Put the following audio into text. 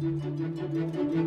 Música